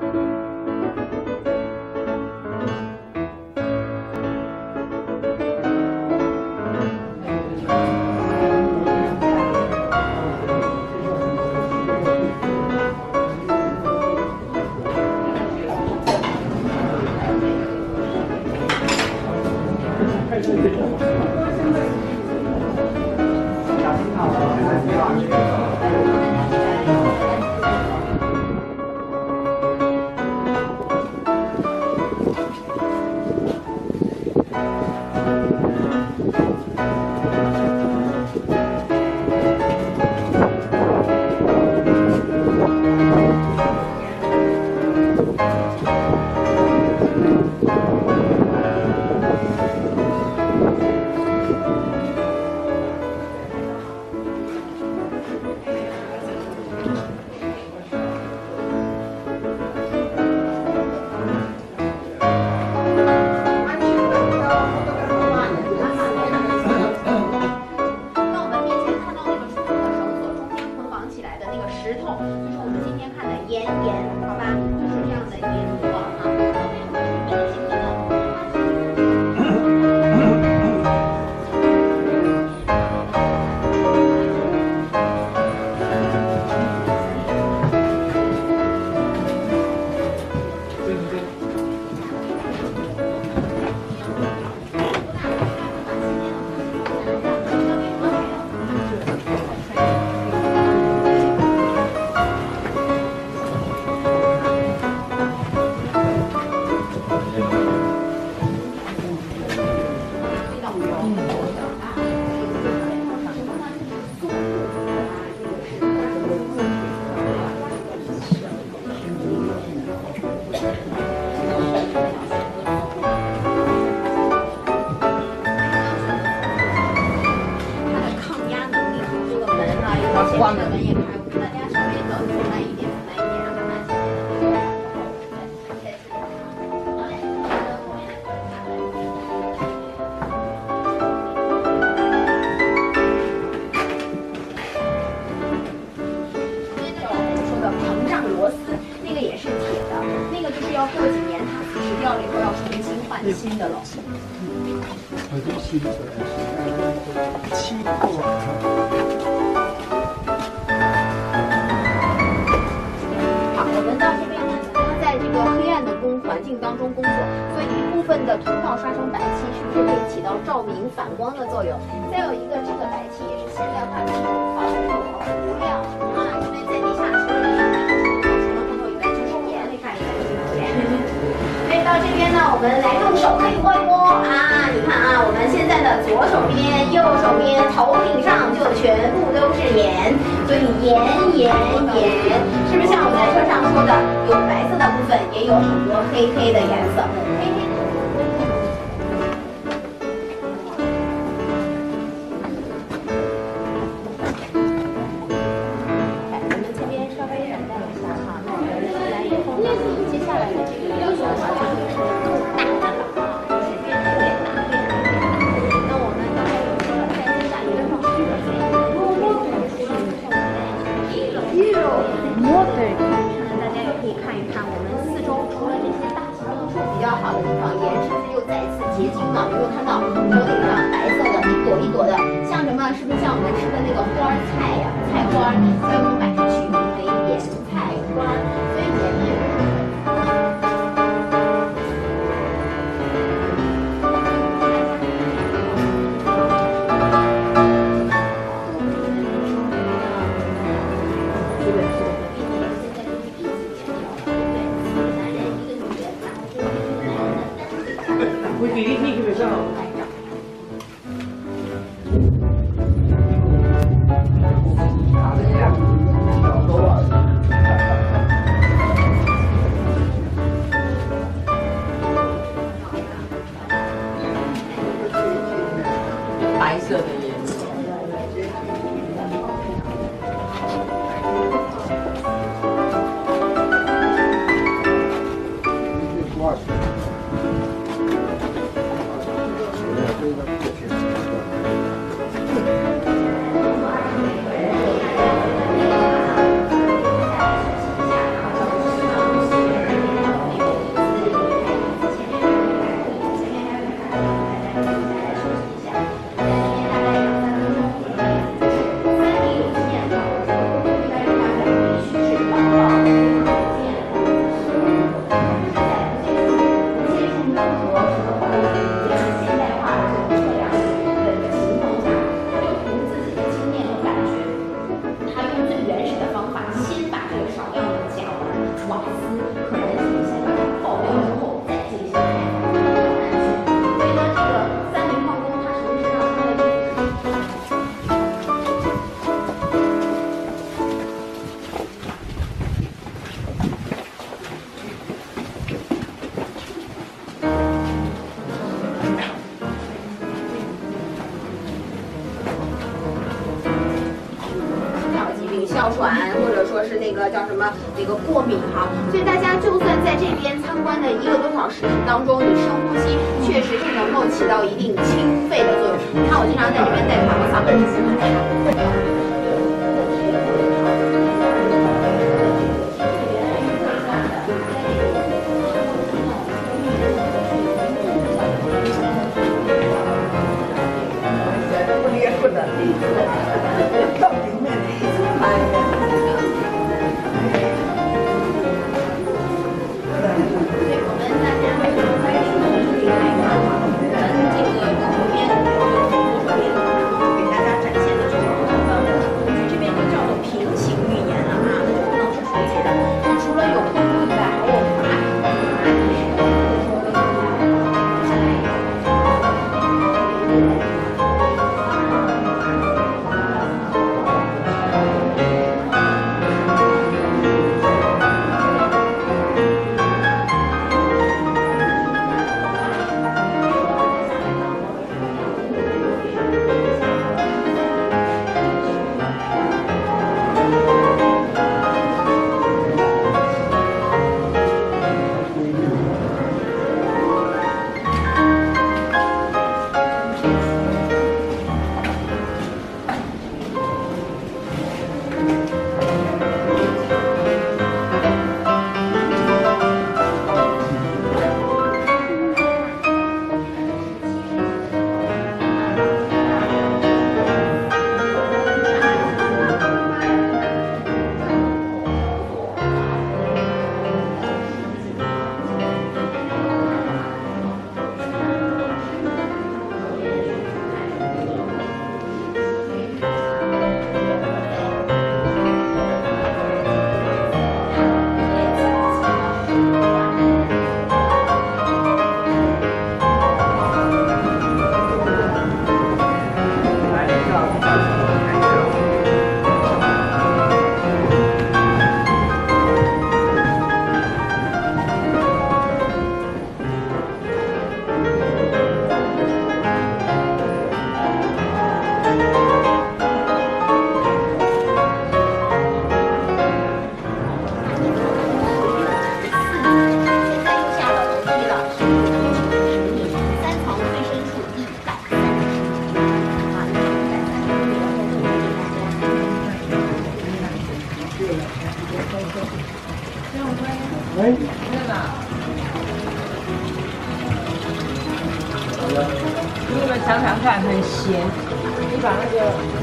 那照明反光的作用？再有一个，这个白漆也是现代化的防腐和糊料啊，因为在地下除了泥除了木头以外就是盐，你看一看就是盐。所以到这边呢，我们来用手可以摸一摸啊，你看啊，我们现在的左手边、右手边、头顶上就全部都是盐，所以盐盐盐，是不是像我们在车上说的，有白色的部分，也有很多黑黑的颜色，是不是又再次结晶了？有没有看到头顶上白色的一朵一朵的，像什么？是不是像我们吃的那个花菜呀、菜花？所以我们把它取名为盐菜花白色的过敏哈。所以大家就算在这边参观的一个多小时当中你深呼吸确实是能够起到一定清肺的作用。你看我经常在这边带你有没有尝尝看很咸。你把那个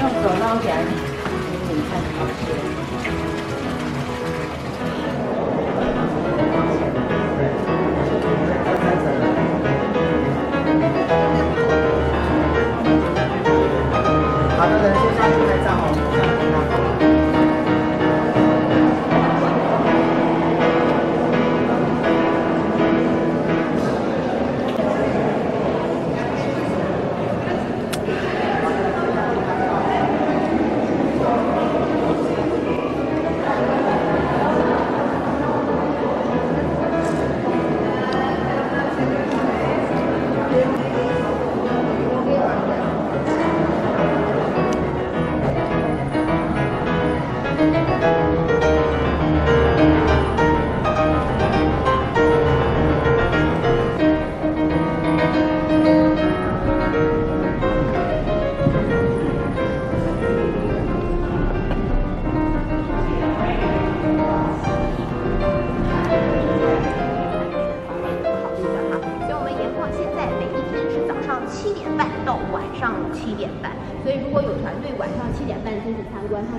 用手捞起来你看好咸。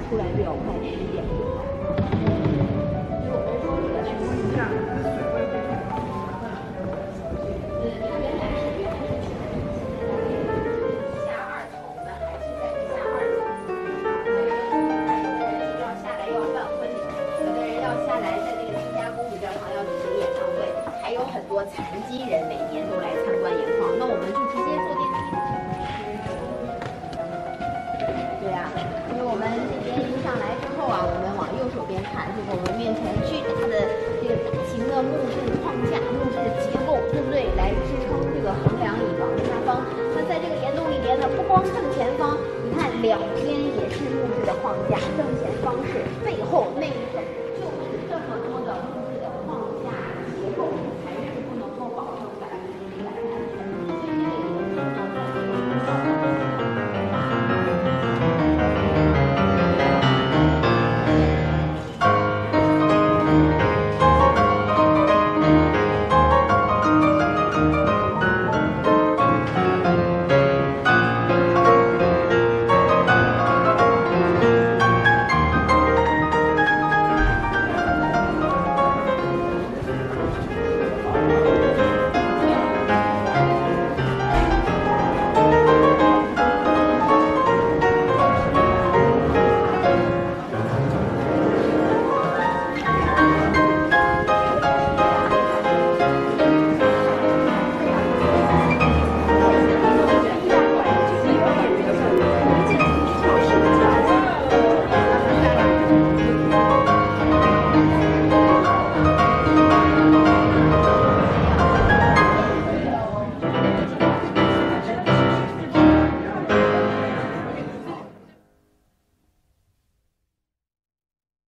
出来就要快十点。